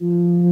Mm.